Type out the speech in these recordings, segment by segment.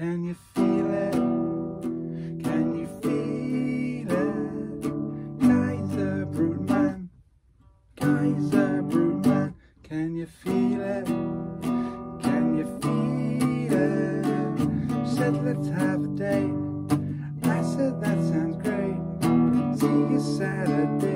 Can you feel it? Can you feel it? Kaiserbroodje Man, Kaiserbroodje Man, can you feel it? Can you feel it? Said let's have a date. I said that sounds great. See you Saturday.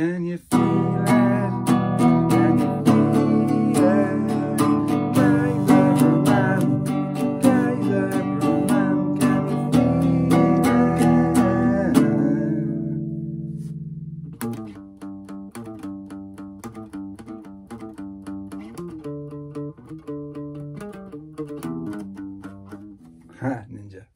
Can you feel it? Ha, ninja.